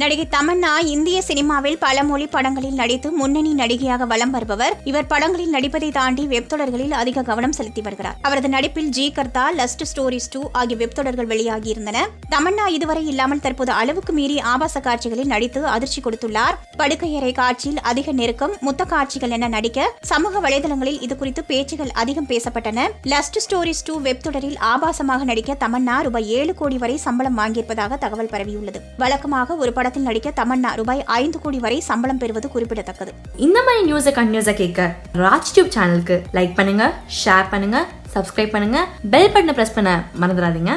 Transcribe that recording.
நடிகை தமன்னா இந்திய சினிமாவில் பல மொழி படங்களில் நடித்து முன்னணி நடிகையாக வலம் வருபவர். இவர் படங்களில் நடிப்பதை தாண்டி வெப்தொடர்களில் அதிக கவனம் செலுத்தி வருகிறார். அவரது நடிப்பில் ஜி கர்த்தா லஸ்ட் ஸ்டோரிஸ் டூ ஆகிய வெப்தொடர்கள் வெளியாகியிருந்தன. தமன்னா இதுவரை இல்லாமல் தற்போது அளவுக்கு மீறி ஆபாச காட்சிகளில் நடித்து அதிர்ச்சி கொடுத்துள்ளார். படுக்கையறை காட்சியில் அதிக நெருக்கம் முத்த காட்சிகள் என நடிக்க சமூக வலைதளங்களில் இது குறித்து பேச்சுகள் அதிகம் பேசப்பட்டன. லஸ்ட் ஸ்டோரிஸ் டூ வெப்தொடரில் ஆபாசமாக நடிக்க தமன்னா ரூபாய் ஏழு கோடி வரை சம்பளம் வாங்கியிருப்பதாக தகவல் பரவியுள்ளது. வழக்கமாக ஒரு படம் படத்தில் நடிக்க தமன்னா ரூபாய் ஐந்து கோடி வரை சம்பளம் பெறுவது குறிப்பிடத்தக்கது. இந்த மாதிரி நியூஸை கண்டினியூஸாக கேட்க ராஜ் டியூப் சேனலுக்கு லைக் பண்ணுங்க ஷேர் பண்ணுங்க சப்ஸ்கிரைப் பண்ணுங்க பெல் பட்டனை பிரஸ் பண்ண மறந்துடாதீங்க.